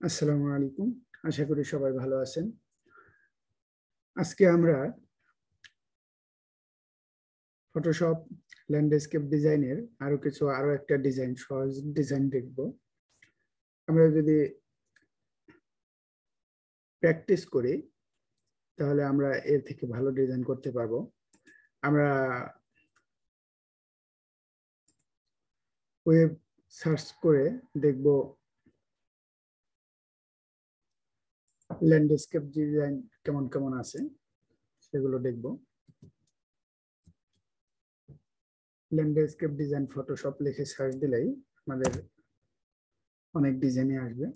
আসসালামু আলাইকুম। আশা করি সবাই ভালো আছেন। আজকে আমরা ফটোশপ ল্যান্ডস্কেপ ডিজাইনের আরও কিছু, আরও একটা ডিজাইন সহজ ডিজাইন দেখব। আমরা যদি প্র্যাকটিস করি, তাহলে আমরা এর থেকে ভালো ডিজাইন করতে পারব। আমরা ওয়েব সার্চ করে দেখব ল্যান্ডস্কেপ ডিজাইন কেমন কেমন আছে, সেগুলো দেখব। ল্যান্ডস্কেপ ডিজাইন ফটোশপ লিখে সার্চ দিলেই আমাদের অনেক ডিজাইনে আসবে।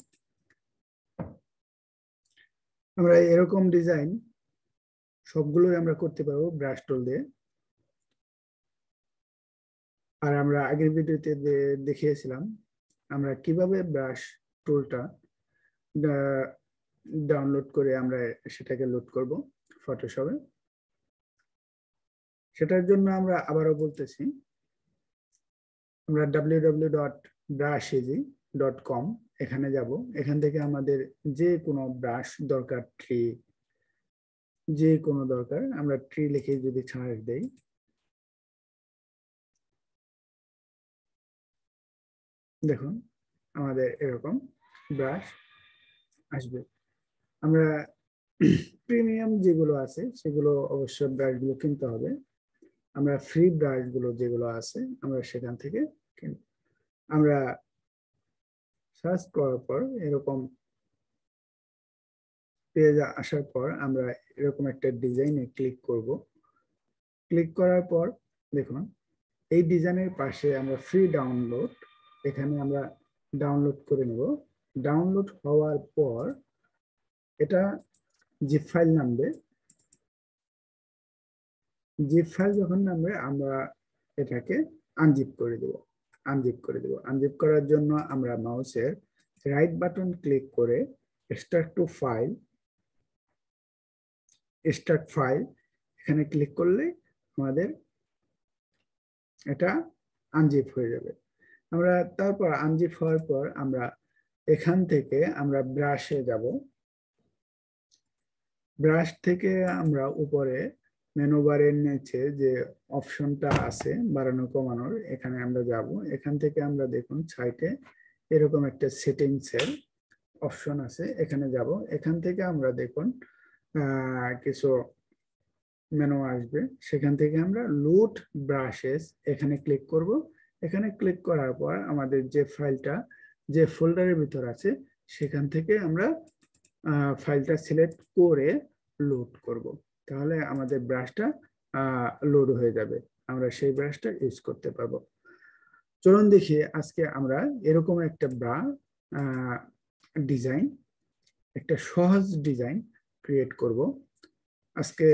আমরা এরকম ডিজাইন সবগুলোই আমরা করতে পারব ব্রাশ টুল দিয়ে। আর আমরা আগের ভিডিওতে দেখিয়েছিলাম আমরা কীভাবে ব্রাশ টুলটা ডাউনলোড করে আমরা সেটাকে লোড করব ফটোশপে সেটার জন্য আমরা আবারও বলতেছি, আমরা ডাব্লিউ ডট ডট কম এখানে যাব। এখান থেকে আমাদের যে কোনো ব্রাশ দরকার ট্রি যে কোনো দরকার, আমরা ট্রি লিখে যদি ছাড় দেই। দেখুন, আমাদের এরকম ব্রাশ আসবে। আমরা প্রিমিয়াম যেগুলো আছে, সেগুলো অবশ্যই ব্রাশগুলো কিনতে হবে। আমরা ফ্রি ব্রাশগুলো যেগুলো আছে, আমরা সেখান থেকে আমরা সার্চ করার পর এরকম পেজ আসার পর আমরা এরকম একটা ডিজাইনে ক্লিক করব। ক্লিক করার পর দেখুন, এই ডিজাইনের পাশে আমরা ফ্রি ডাউনলোড এখানে আমরা ডাউনলোড করে নেব। ডাউনলোড হওয়ার পর এটা জিপ ফাইল নামবে জিপ ফাইল যখন নামবে, আমরা এটাকে আনজিপ করে দেব আনজিপ করে দেব। আনজিপ করার জন্য আমরা মাউসের রাইট বাটন ক্লিক করে start to file start file এখানে ক্লিক করলে আমাদের এটা আনজিপ হয়ে যাবে। আমরা তারপর আনজিপ হওয়ার পর আমরা এখান থেকে আমরা ব্রাশে যাব। ব্রাশ থেকে আমরা উপরে মেনু বারের নিচে যে অপশনটা আছে, বাড়ানো কমানোর, এখানে আমরা যাব। এখান থেকে আমরা দেখুন সাইটে এরকম একটা সেটিংসের অপশন আছে, এখানে যাব। এখান থেকে আমরা দেখুন কিছু মেনু আসবে। সেখান থেকে আমরা লুট ব্রাশেস এখানে ক্লিক করব। এখানে ক্লিক করার পর আমাদের যে ফাইলটা যে ফোল্ডারের ভিতর আছে, সেখান থেকে আমরা ফাইলটা সিলেক্ট করে লোড করব। তাহলে আমাদের ব্রাশটা লোড হয়ে যাবে। আমরা সেই ব্রাশটা ইউজ করতে পারব। চলুন দেখি আজকে আমরা এরকম একটা ব্রা ডিজাইন একটা সহজ ডিজাইন ক্রিয়েট করব। আজকে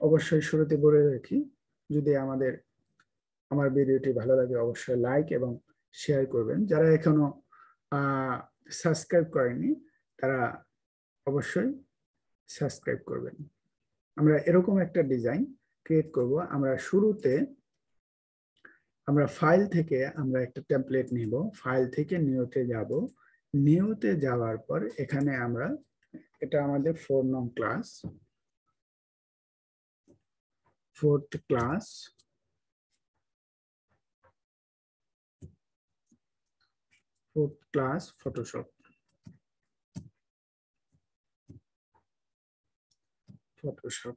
অবশ্যই শুরুতে বলে রাখি, যদি আমাদের, আমার ভিডিওটি ভালো লাগে অবশ্যই লাইক এবং শেয়ার করবেন। যারা এখনও সাবস্ক্রাইব করেনি তারা অবশ্যই সাবস্ক্রাইব করবেন। আমরা এরকম একটা ডিজাইন ক্রিয়েট করব। আমরা শুরুতে আমরা ফাইল থেকে আমরা একটা টেমপ্লেট নিব। ফাইল থেকে নিউতে যাব। নিউতে যাওয়ার পর এখানে আমরা এটা আমাদের ফোর নং class fourth class fourth class Photoshop. Photoshop.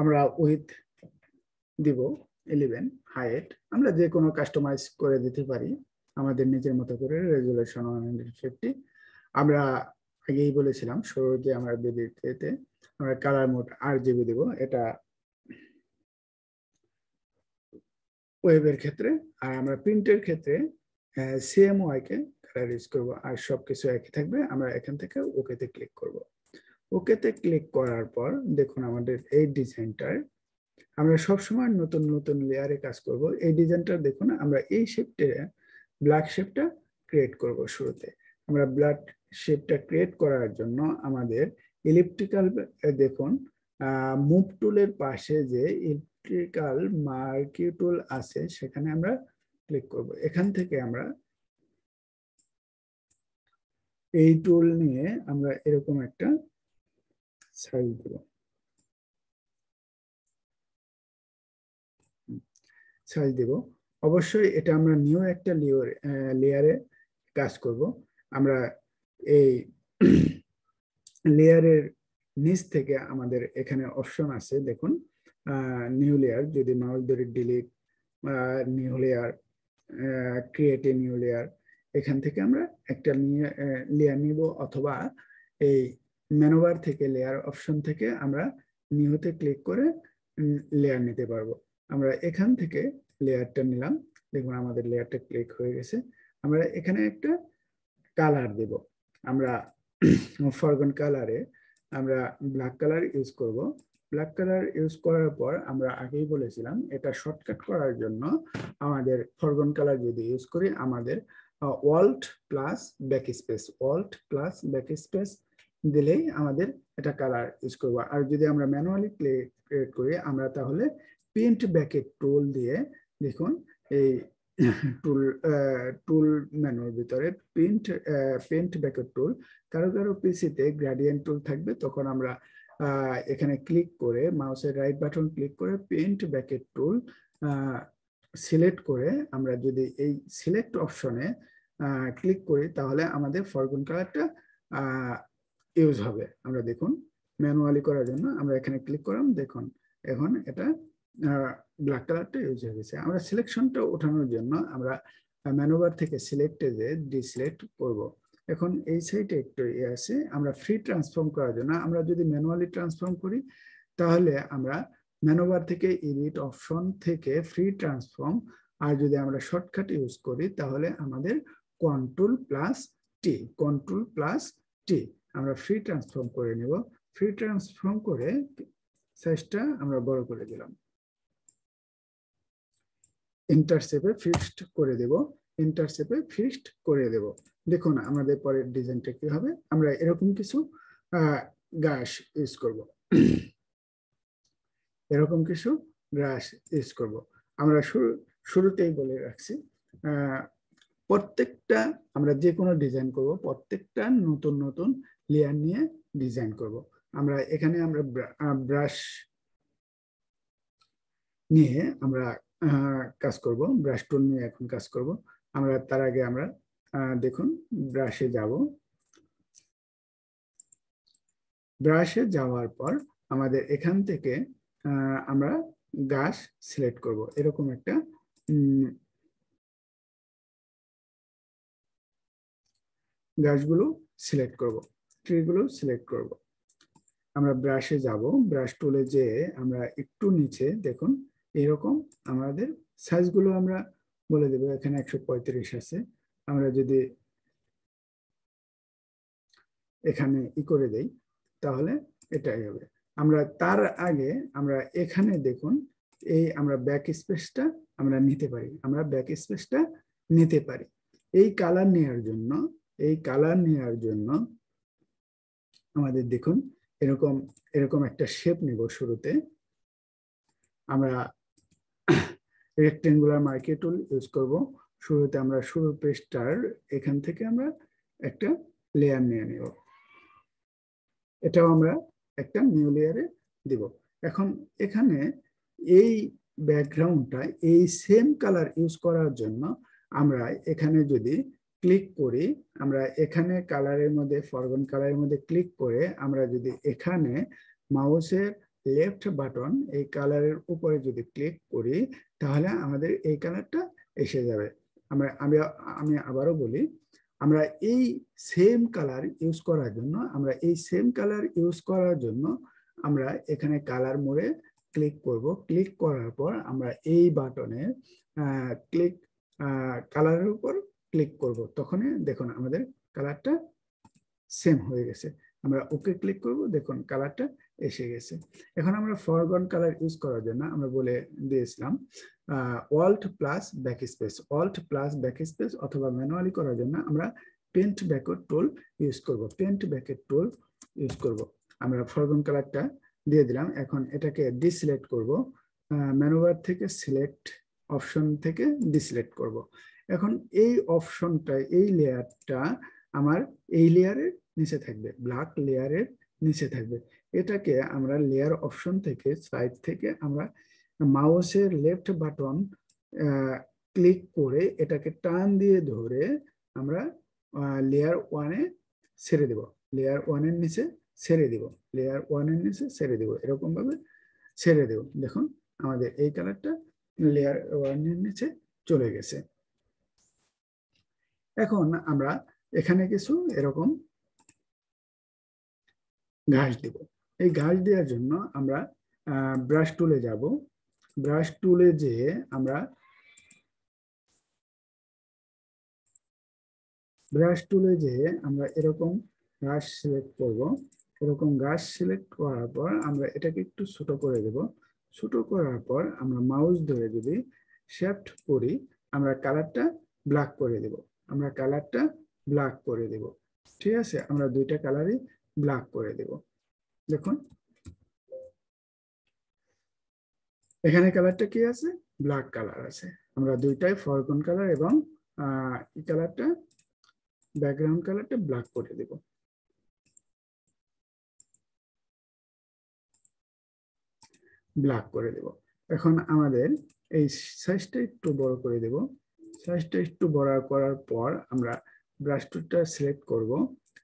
আমরা উইথ দিব ইলেভেন হাইট আমরা যে কোনো কাস্টমাইজ করে দিতে পারি। আমাদের নিজের মতো করে রেজুলেশন ওয়ান হান্ড্রেড ফিফটি আমরা আগেই বলেছিলাম, শুরুতে আমরা বিডিতে আমরা কালার মোড আর জিবি দিব। এটা ওয়েবের ক্ষেত্রে, আর আমরা প্রিন্টের ক্ষেত্রে সিএমওয়াই কে কালার ইউজ করব। আর সবকিছু একই থাকবে, আমরা এখান থেকে ওকেতে ক্লিক করব। ওকেতে ক্লিক করার পর দেখুন আমাদের এই ডিজাইনটার, আমরা সবসময় নতুন নতুন লেয়ারে কাজ করব। এই ডিজাইনটা দেখুন, আমরা এই শেপটে ব্ল্যাক শেপটা ক্রিয়েট করব শুরুতে। আমরা ব্ল্যাক শেপটা ক্রিয়েট করার জন্য আমাদের ইলেকট্রিক্যাল দেখুন মুভ টুলের পাশে যে ইলেকট্রিক্যাল মার্কি টুল আছে, সেখানে আমরা ক্লিক করব। এখান থেকে আমরা এই টুল নিয়ে আমরা এরকম একটা সাইজ দেব সাইজ দেব। অবশ্যই এটা আমরা নিউ একটা লেয়ার লেয়ারে কাজ করব। আমরা এই লেয়ারের নিচ থেকে আমাদের এখানে অপশন আছে, দেখুন। নিউ লেয়ার যদি মাউস ধরে delete new layer create a new layer এখান থেকে আমরা একটা লেয়ার নিব। অথবা এই মেনুবার থেকে লেয়ার অপশন থেকে আমরা নিউতে ক্লিক করে লেয়ার নিতে পারব। আমরা এখান থেকে লেয়ারটা নিলাম। দেখুন আমাদের লেয়ারটা ক্লিক হয়ে গেছে। আমরা এখানে একটা কালার দেব। আমরা ফরগন কালারে আমরা ব্ল্যাক কালার ইউজ করব। ব্ল্যাক কালার ইউজ করার পর আমরা আগেই বলেছিলাম, এটা শর্টকাট করার জন্য আমাদের ফরগন কালার যদি ইউজ করি, আমাদের alt plus backspace alt plus backspace দিলেই আমাদের এটা কালার ইউজ করব। আর যদি আমরা ম্যানুয়ালি ক্রিয়েট করি, আমরা তাহলে পেন্ট ব্যাকেট টুল দিয়ে দেখুন এই টুল টুল মেনুর ভিতরে প্রিন্ট পেন্ট ব্যাকেট টুল কারও কারও পিসিতে গ্রাডিয়েন্ট টুল থাকবে, তখন আমরা এখানে ক্লিক করে মাউসের রাইট বাটন ক্লিক করে পেন্ট ব্যাকেট টুল সিলেক্ট করে আমরা যদি এই সিলেক্ট অপশনে ক্লিক করি, তাহলে আমাদের ফরগুন কালারটা ইউজ হবে। আমরা দেখুন ম্যানুয়ালি করার জন্য আমরা এখানে ক্লিক করলাম, দেখুন, এখন এটা ব্ল্যাক কালারটা ইউজ হয়ে গেছে। আমরা সিলেকশনটা ওঠানোর জন্য আমরা ম্যানুভার থেকে সিলেক্টে যে ডিসিলেক্ট করব। এখন এই সাইডে একটু ইয়ে আছে, আমরা ফ্রি ট্রান্সফর্ম করার জন্য, আমরা যদি ম্যানুয়ালি ট্রান্সফর্ম করি, তাহলে আমরা ম্যানুভার থেকে এডিট অপশন থেকে ফ্রি ট্রান্সফর্ম আর যদি আমরা শর্টকাট ইউজ করি, তাহলে আমাদের control plus T control plus T আমরা ফ্রি ট্রান্সফর্ম করে নিব। ফ্রি ট্রান্সফর্ম করে সাইজটা আমরা বড় করে দিলাম। ইন্টারসেপে ফিক্সড করে দেব। ইন্টারসেপে ফিক্সড করে দেব। দেখুন, আমাদের পরের ডিজাইনটা কি হবে? আমরা এরকম কিছু গাছ ইউজ করব। এরকম কিছু গ্রাস ইউজ করব। আমরা শুরু, শুরুতেই বলে রাখছি প্রত্যেকটা আমরা যে কোনো ডিজাইন করব, প্রত্যেকটা নতুন নতুন লেয়ার নিয়ে ডিজাইন করব। আমরা এখানে আমরা ব্রাশ নিয়ে আমরা কাজ করব। ব্রাশ টুল নিয়ে এখন কাজ করব। আমরা তার আগে আমরা দেখুন ব্রাশে যাব। ব্রাশে যাওয়ার পর আমাদের এখান থেকে আমরা গাছ সিলেক্ট করব। এরকম একটা গাছগুলো সিলেক্ট করব। ট্রিগুলো সিলেক্ট করব। আমরা ব্রাশে যাব। ব্রাশ টুলে যে আমরা একটু নিচে দেখুন এরকম আমাদের সাইজগুলো আমরা বলে দেবো। এখানে একশো পঁয়ত্রিশ আছে। আমরা যদি এখানে ই করে দেই, তাহলে এটাই হবে। আমরা তার আগে আমরা এখানে দেখুন, এই আমরা ব্যাক স্পেসটা আমরা নিতে পারি। আমরা ব্যাক স্পেসটা নিতে পারি। এই কালার নেওয়ার জন্য, এই কালার নেওয়ার জন্য আমাদের দেখুন, এরকম এরকম একটা শেপ নিব শুরুতে। আমরা রেক্টেঙ্গুলার মার্কেট টুল ইউজ করব। শুরুতে আমরা শুরু পেস্টার এখান থেকে আমরা একটা লেয়ার নিয়ে নিব। এটাও আমরা একটা নিউ লেয়ারে দিব। এখন এখানে এই ব্যাকগ্রাউন্ডটা এই সেম কালার ইউজ করার জন্য আমরা এখানে যদি ক্লিক করি, আমরা এখানে কালারের মধ্যে ফরগন কালারের মধ্যে ক্লিক করে আমরা যদি এখানে মাউসের লেফট বাটন এই কালারের উপরে যদি ক্লিক করি, তাহলে আমাদের এই কালারটা এসে যাবে। আমরা, আমি আমি আবারও বলি, আমরা এই সেম কালার ইউজ করার জন্য, আমরা এই সেম কালার ইউজ করার জন্য আমরা এখানে কালার মোড়ে ক্লিক করব। ক্লিক করার পর আমরা এই বাটনে ক্লিক কালারের উপর ক্লিক করব, তখনই দেখুন আমাদের কালারটা সেম হয়ে গেছে। আমরা ওকে ক্লিক করব, দেখুন কালারটা এসে গেছে। এখন আমরা ফরগন কালার ইউজ করার জন্য আমরা বলে দিয়েছিলাম alt plus backspace alt plus backspace অথবা ম্যানুয়ালি করার জন্য আমরা পেন্ট ব্যাকেট টুল ইউজ করব। পেন্ট ব্যাকেট টুল ইউজ করব। আমরা ফরগন কালারটা দিয়ে দিলাম। এখন এটাকে ডিসিলেক্ট করব ম্যানুভার থেকে সিলেক্ট অপশন থেকে ডিসিলেক্ট করব। এখন এই অপশনটা, এই লেয়ারটা আমার এই লেয়ারের নিচে থাকবে, ব্ল্যাক লেয়ারের নিচে থাকবে। এটাকে আমরা লেয়ার অপশন থেকে, সাইড থেকে আমরা মাউসের লেফট বাটন ক্লিক করে এটাকে টান দিয়ে ধরে আমরা লেয়ার ওয়ানে ছেড়ে দেব। লেয়ার ওয়ানের নিচে ছেড়ে দিব। লেয়ার ওয়ানের নিচে ছেড়ে দেব। এরকমভাবে ছেড়ে দেব। দেখুন, আমাদের এই কালারটা লেয়ার ওয়ানের নিচে চলে গেছে। এখন আমরা এখানে কিছু এরকম ঘাস দিব। এই ঘাস দেওয়ার জন্য আমরা ব্রাশ টুলে যাব। ব্রাশ টুলে যেয়ে আমরা ব্রাশ টুলে যেয়ে আমরা এরকম ঘাস সিলেক্ট করব। এরকম ঘাস সিলেক্ট করার পর আমরা এটাকে একটু ছোট করে দেব। ছোট করার পর আমরা মাউস ধরে যদি শেফট করি আমরা কালারটা ব্ল্যাক করে দেব। আমরা কালারটা ব্ল্যাক করে দেব। ঠিক আছে? আমরা দুইটা কালারই ব্ল্যাক করে দেব। দেখুন। এখানে কালারটা কি আছে? ব্ল্যাক কালার আছে। আমরা দুইটাই ফরকন কালার এবং এই কালারটা ব্যাকগ্রাউন্ড কালারটা ব্ল্যাক করে দেব। ব্ল্যাক করে দেব। এখন আমাদের এই সাইজটা একটু বড় করে দেব। সাইজটা একটু বড় করার পর আমরা ব্রাশ টুলটা সিলেক্ট করব।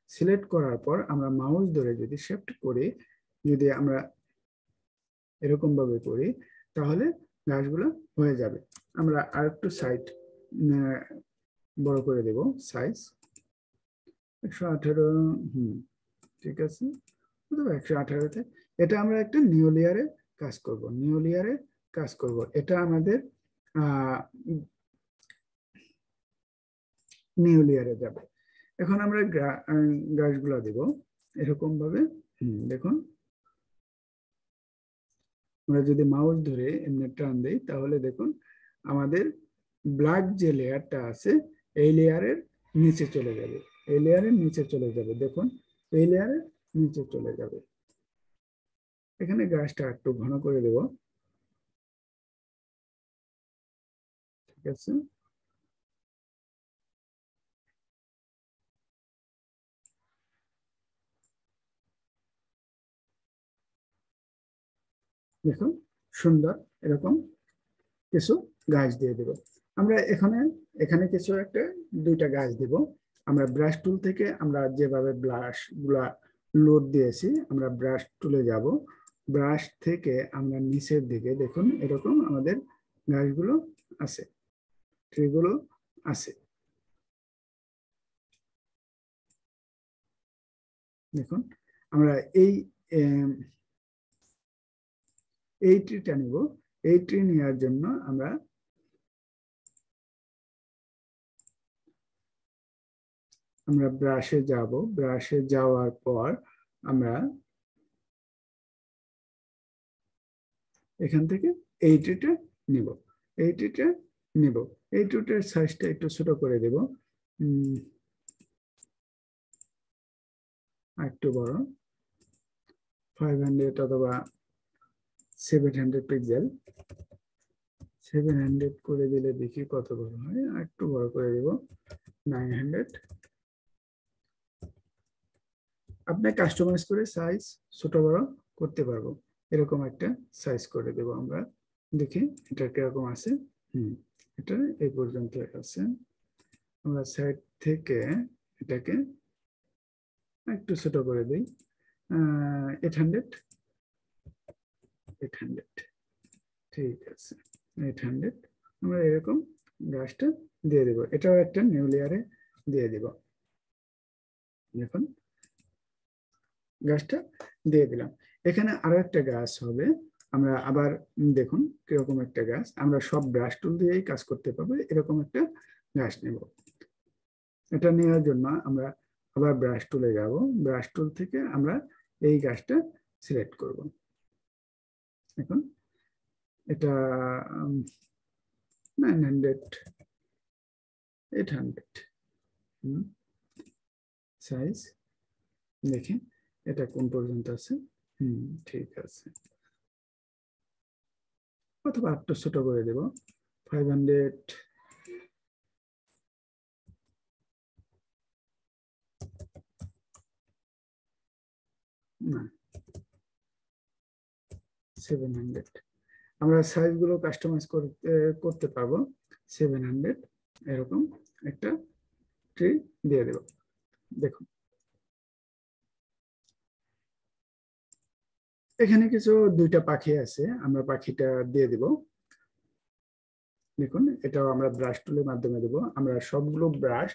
সিলেক্ট করার পর আমরা মাউস ধরে যদি শিফট করি, যদি আমরা এরকম ভাবে করি, তাহলে গাছগুলো হয়ে যাবে। আমরা আর একটু সাইড বড় করে দেব সাইজ একশো আঠারো, হম, ঠিক আছে। একশো আঠারোতে। এটা আমরা একটা নিউ লেয়ারে কাজ করব। নিউ লেয়ারে কাজ করব। এটা আমাদের নিউ লেয়ারে যাবে। এখন আমরা গাছগুলা দেব এরকম ভাবে দেখুন। আমরা যদি মাউস ধরে এমনি টান দিই, তাহলে দেখুন আমাদের ব্ল্যাক যে লেয়ারটা আছে, এই লেয়ারের নিচে চলে যাবে। এই লেয়ারের নিচে চলে যাবে। দেখুন, এই লেয়ারের নিচে চলে যাবে। এখানে গাছটা একটু ঘন করে দেব। ঠিক আছে? দেখুন, সুন্দর, এরকম কিছু গাছ দিয়ে দেব। আমরা এখানে এখানে কিছু একটা, দুইটা গাছ দিব। আমরা ব্রাশ টুল থেকে আমরা যেভাবে ব্রাশগুলা লোড দিয়েছি, আমরা ব্রাশ টুলে যাব। ব্রাশ থেকে আমরা নিচের দিকে দেখুন, এরকম আমাদের গাছগুলো আছে ট্রিগুলো আছে। দেখুন, আমরা এই এই নিব। ট্রি নেওয়ার জন্য আমরা আমরা ব্রাশে যাব। ব্রাশে যাওয়ার পর আমরা এখান থেকে এই নিব। এই ট্রিটা নিব। এই সাইজটা একটু ছোট করে দেব। একটু বড়। ফাইভ হান্ড্রেড অথবা seven hundred pixel seven hundred করে দিলে দেখি কত বড় হয়। আর একটু বড় করে দেব। নাইন হান্ড্রেড আপনি কাস্টমাইজ করে সাইজ ছোট বড় করতে পারব। এরকম একটা সাইজ করে দেব আমরা। দেখি এটা কীরকম আছে। হুম, এটা এই পর্যন্ত আছে। আমরা সাইড থেকে এটাকে একটু ছোট করে দিই। এইট হান্ড্রেড এইট হান্ড্রেড ঠিক আছে এইট হান্ড্রেড আমরা এরকম গাছটা দিয়ে দেব। এটাও একটা নিউ লেয়ারে দিয়ে দিব। দেখুন গাছটা দিয়ে দিলাম। এখানে আরও একটা গাছ হবে। আমরা আবার দেখুন কীরকম একটা গাছ। আমরা সব ব্রাশ টুল দিয়েই কাজ করতে পারব। এরকম একটা গাছ নেব। এটা নেওয়ার জন্য আমরা আবার ব্রাশ টুলে যাব। ব্রাশ টুল থেকে আমরা এই গাছটা সিলেক্ট করব। দেখুন, এটা nine hundred eight hundred size দেখি এটা কোন পর্যন্ত আছে? হুম, ঠিক আছে। অথবা আটটা ছোট করে দেব ফাইভ হান্ড্রেড না সেভেন হান্ড্রেড আমরা সাইজগুলো কাস্টমাইজ করতে পারব। সেভেন হান্ড্রেড এরকম একটা ট্রি দিয়ে দেব। দেখুন। এখানে কিছু, দুইটা পাখি আছে, আমরা পাখিটা দিয়ে দিব। দেখুন, এটাও আমরা ব্রাশ টুলের মাধ্যমে দেব। আমরা সবগুলো ব্রাশ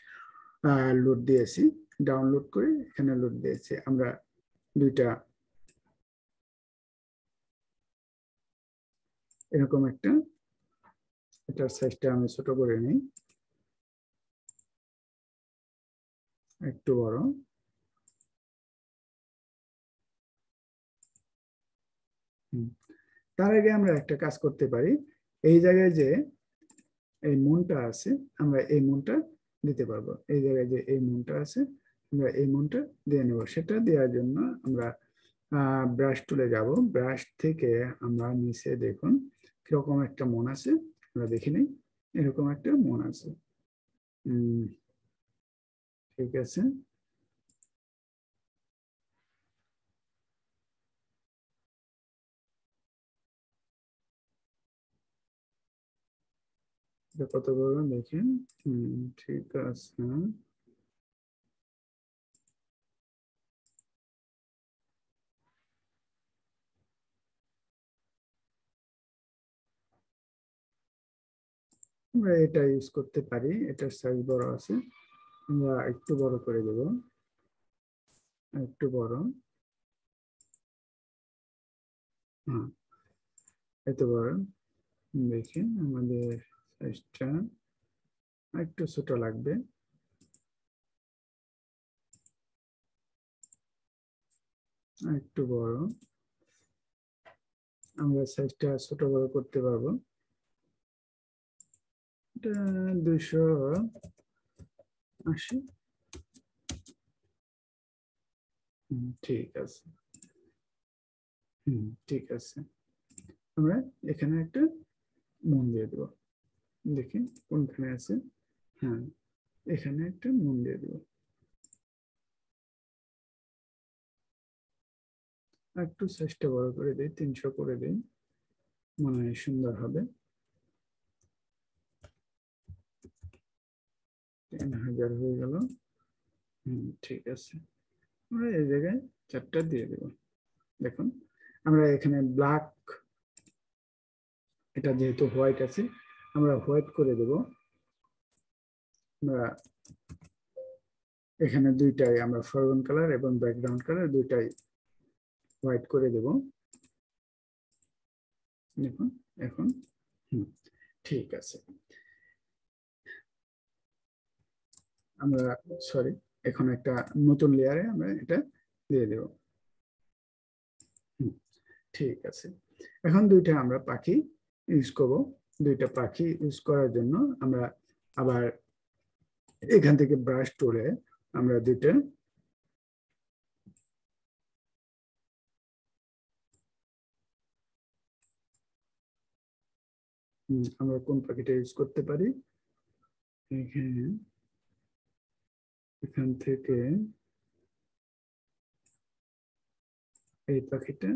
লোড দিয়েছি। ডাউনলোড করে এখানে লোড দিয়েছি। আমরা দুইটা এরকম একটা, এটার সাইজটা আমি ছোট করে নিই। একটু বড়। তার আগে আমরা একটা কাজ করতে পারি। এই জায়গায় যে এই মনটা আছে, আমরা এই মনটা দিতে পারব। এই জায়গায় যে এই মনটা আছে, আমরা এই মনটা দিয়ে নেব। সেটা দেওয়ার জন্য আমরা ব্রাশ তুলে যাব। ব্রাশ থেকে আমরা নিচে দেখুন কীরকম একটা মন আছে? আমরা দেখি নেই। এরকম একটা মন আছে। ঠিক আছে। কত বড় দেখেন ঠিক আছে। আমরা এটা ইউজ করতে পারি, এটার সাইজ বড় আছে। আমরা একটু বড় করে দেব। একটু বড়। হ্যাঁ এত বড়। দেখি আমাদের সাইজটা একটু ছোট লাগবে। একটু বড়। আমরা সাইজটা ছোট বড় করতে পারব। দুইশো আশি। ঠিক আছে। হুম, ঠিক আছে। আমরা এখানে একটা মন দিয়ে দেবো। দেখি কোনখানে আছে? হ্যাঁ এখানে একটা মন দিয়ে দেবো। একটু চেষ্টা বড় করে দিই, তিনশো করে দিই। মনে হয় সুন্দর হবে। তিন হাজার হয়ে গেল। হম, ঠিক আছে। আমরা এই জায়গায় চারটা দিয়ে দেব। দেখুন, আমরা এখানে ব্ল্যাক এটা যেহেতু হোয়াইট আছে, আমরা হোয়াইট করে দেব। আমরা এখানে দুইটাই আমরা ফরগ্রাউন্ড কালার এবং ব্যাকগ্রাউন্ড কালার দুইটাই হোয়াইট করে দেব। দেখুন, এখন, হুম, ঠিক আছে। আমরা সরি এখন একটা নতুন লেয়ারে আমরা এটা দিয়ে দেব। ঠিক আছে। এখন দুইটা আমরা পাখি ইউজ করব। দুইটা পাখি ইউজ করার জন্য আমরা আবার এখান থেকে ব্রাশ টুলে আমরা দুইটা আমরা কোন পাখিটা ইউজ করতে পারি? এখানে এখান থেকে এই পাখিটা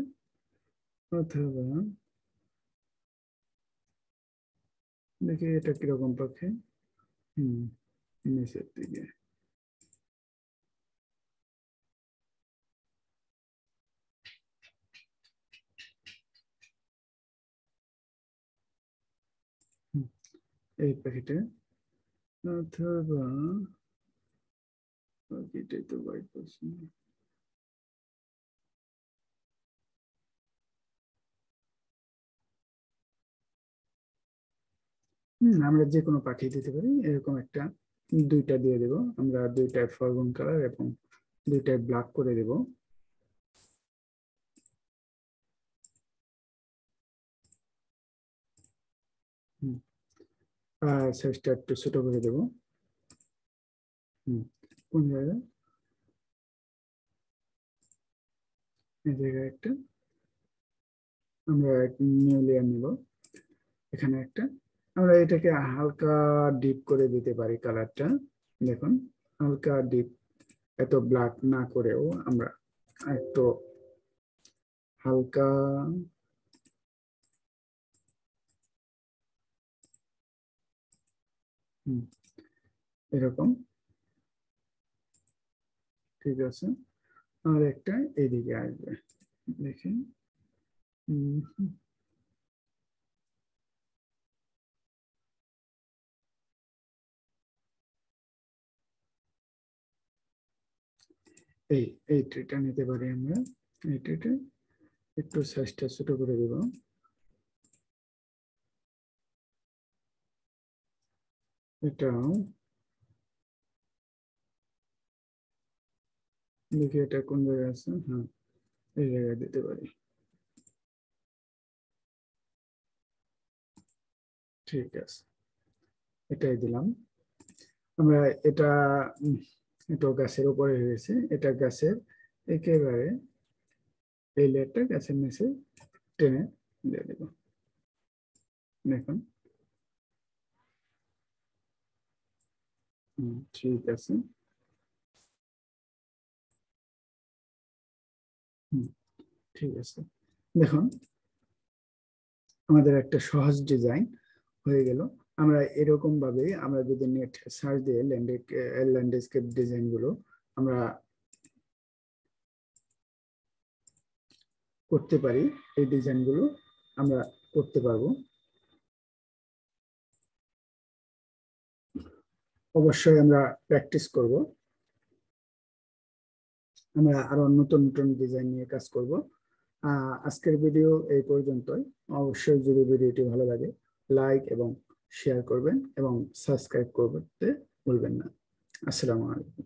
অথবা দেখি এটা কীরকম পাখি? হম, নিচের দিকে। এই পাখিটা অথবা তো বাইট করছে হম, আমরা যে কোনো পাখি দিতে পারি। এরকম একটা দুইটা দিয়ে দেব। আমরা দুইটাই ফরগুন কালার এবং দুইটাই ব্ল্যাক করে দেব। সাইজটা একটু ছোট করে দেব। কোন জায়গায় এই জায়গায় একটা। আমরা নিউ লেয়ার এখানে একটা। আমরা এটাকে হালকা ডিপ করে দিতে পারি কালারটা দেখুন, হালকা ডিপ এত ব্ল্যাক না করেও আমরা একটু হালকা এরকম ঠিক আছে। আর একটা এদিকে আসবে। দেখি। এই এই ট্রিটা নিতে পারি আমরা। এই ট্রিটা একটু সাইজটা ছোট করে দেব। এটাও দেখি এটা কোন জায়গায় আছে? হ্যাঁ এই জায়গায় দিতে পারি। ঠিক আছে, এটাই দিলাম। আমরা এটা এটা গাছের উপরে হয়েছে। এটা গাছের একেবারে এই লেয়ারটা গাছের নিচে টেনে দিয়ে দেব। দেখুন। ঠিক আছে। ঠিক আছে। দেখুন, আমাদের একটা সহজ ডিজাইন হয়ে গেল। আমরা এরকম ভাবে আমরা যদি নেট সার্চ দিয়ে ল্যান্ডস্কেপ ডিজাইনগুলো আমরা করতে পারি, এই ডিজাইনগুলো আমরা করতে পারব। অবশ্যই আমরা প্র্যাকটিস করব। আমরা আরও নতুন নতুন ডিজাইন নিয়ে কাজ করব। আজকের ভিডিও এই পর্যন্তই। অবশ্যই যদি ভিডিওটি ভালো লাগে লাইক এবং শেয়ার করবেন এবং সাবস্ক্রাইব করতে ভুলবেন না। আসসালামু আলাইকুম।